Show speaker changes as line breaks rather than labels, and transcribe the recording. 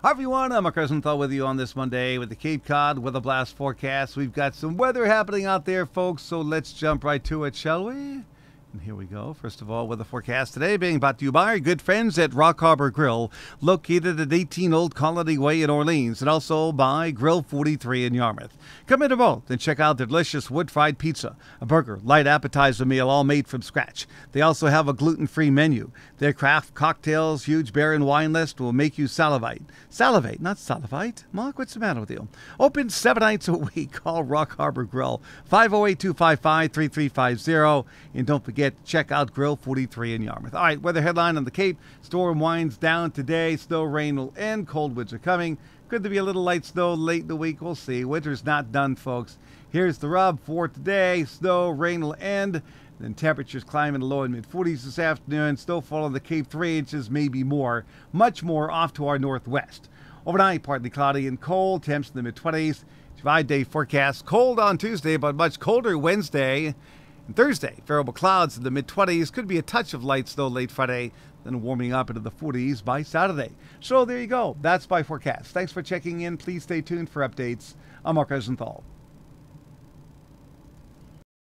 Hi everyone, I'm Mark Rosenthal with you on this Monday with the Cape Cod Weatherblast forecast. We've got some weather happening out there, folks, so let's jump right to it, shall we? And here we go. First of all, with weather forecast today being brought to you by our good friends at Rock Harbor Grill, located at 18 Old Colony Way in Orleans, and also by Grill 43 in Yarmouth. Come into both and check out their delicious wood fried pizza, a burger, light appetizer meal, all made from scratch. They also have a gluten free menu. Their craft cocktails, huge beer and wine list will make you salivate. Salivate, not salivate. Mark, what's the matter with you? Open seven nights a week. Call Rock Harbor Grill, 508 255 3350. And don't forget, check out Grill 43 in Yarmouth. All right, weather headline on the Cape. Storm winds down today. Snow rain will end. Cold winds are coming. Could there be a little light snow late in the week? We'll see. Winter's not done, folks. Here's the rub for today. Snow, rain will end. Then temperatures climb in the low and mid 40s this afternoon. Snowfall on the Cape 3 inches, maybe more. Much more off to our northwest. Overnight, partly cloudy and cold. Temps in the mid 20s. Five day forecast. Cold on Tuesday, but much colder Wednesday. And Thursday, variable clouds in the mid 20s. Could be a touch of light snow late Friday, then warming up into the 40s by Saturday. So there you go. That's my forecast. Thanks for checking in. Please stay tuned for updates. I'm Mark Rosenthal.